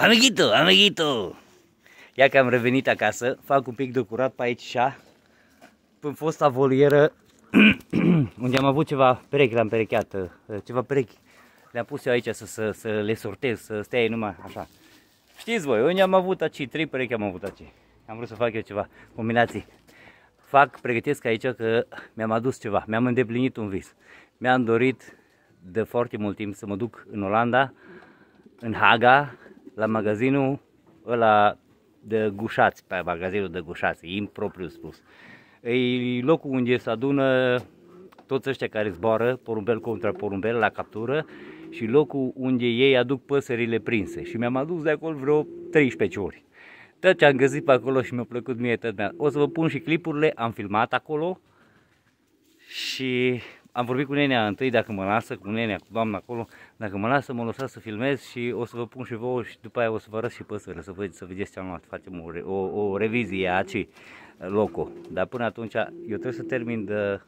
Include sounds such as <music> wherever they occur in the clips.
Amiguito, amiguito! Ia că am revenit acasă, fac un pic de curat pe aici așa, în fosta volieră, <clears throat> unde am avut ceva perechi, l-am perecheat, uh, ceva perechi. Le-am pus eu aici să, să, să le sortez, să stea ei numai așa. Știți voi, unde am avut aici, trei perechi am avut aici. Am vrut să fac eu ceva combinații. Fac, pregătesc aici că mi-am adus ceva, mi-am îndeplinit un vis. Mi-am dorit de foarte mult timp să mă duc în Olanda, în Haga, la magazinul ăla de gușați, pe magazinul de gușați, impropriu spus. E locul unde se adună toți ăștia care zboară, porumbel contra porumbel, la captură și locul unde ei aduc păsările prinse. Și mi-am adus de acolo vreo 13 ori. Tot ce am găsit pe acolo și mi-a plăcut mie tot mi O să vă pun și clipurile, am filmat acolo și am vorbit cu nenea întâi dacă mă lasă, cu nenea, cu doamna acolo, dacă mă lasă, mă lăsa să filmez și o să vă pun și vouă și după aia o să vă arăt și păsările, să, vă, să vedeți ce am luat. Facem o, o, o revizie a acei loco. Dar până atunci eu trebuie să termin de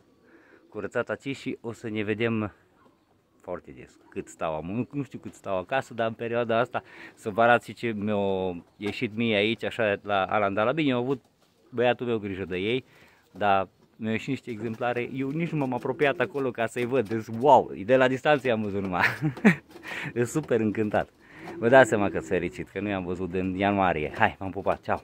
curățat aici și o să ne vedem foarte des cât stau am. Nu, nu știu cât stau acasă, dar în perioada asta să vă arăt ce mi-a ieșit mie aici, așa, la Alandala. Bine, au avut băiatul meu grijă de ei, dar mi-au ieșit niște exemplare, eu nici nu m-am apropiat acolo ca să-i văd, deci wow, de la distanță am văzut numai, <laughs> e super încântat. Vă dați seama că sunt fericit, că nu i-am văzut în ianuarie. Hai, m-am pupat, ceau!